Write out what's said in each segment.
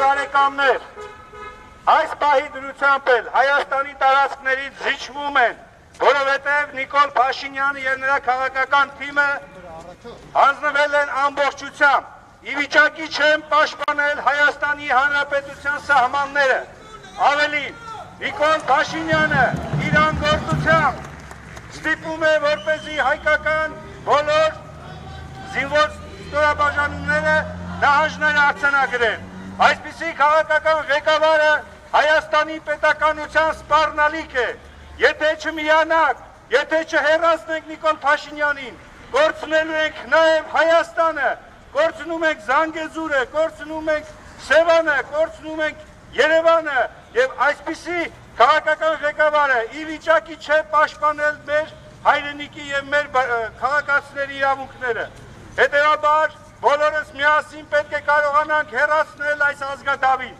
բարեկամներ, այս պահի դրությամբ էլ Հայաստանի տարածքներից զիջվում են, որովհետև Նիկոլ Փաշինյանը եւ նրա քաղաքական թիմը հանձնվել են ամբողջությամբ։ Ի վիճակի չեն պաշտպանել Հայաստանի Հանրապետության սահմանները։ Ավելին, Նիկոլ Փաշինյանը իր անգործությամբ ստիպում է, որպեսի հայկական բոլոր զինվոր ստորաբաժանումները նահանջները արձանագրեն։ Այսպիսի քաղաքական ղեկավարը Հայաստանի պետականության սպառնալիք է։ Եթե չմիանաք, եթե չհեռացնենք Նիկոլ Փաշինյանին, կորցնելու ենք նաև Հայաստանը, կորցնում ենք Զանգեզուրը, կորցնում ենք Սևանը, կորցնում ենք Երևանը եւ այսպիսի քաղաքական ղեկավարը ի վիճակի չէ պաշտպանել մեր հայրենիքի եւ մեր քաղաքացիների իրավունքները։ Հետևաբար բոլորս միասին պետք է կարողանանք հերացնել այս ազգադավին,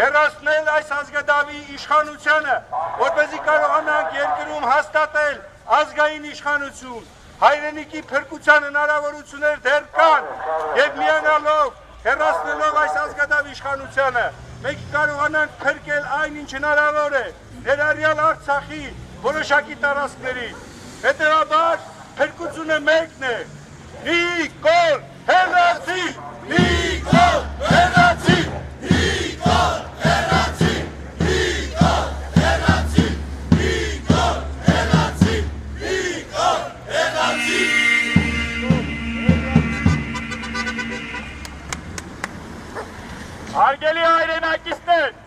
հերացնել այս ազգադավի իշխանությանը, որպեսզի կարողանանք երկրում հաստատել ազգային իշխանություն, հայրենիքի փրկության հնարավորություններ դեռ կան եւ միանալով հերացնելով այս ազգադավ իշխանությանը մենք կարողանանք փրկել այն ինչ հնարավոր է ներառյալ Արցախի որոշակի տարածքների հետեւաբար փրկությունը մեկն է Argeli ailen akisne!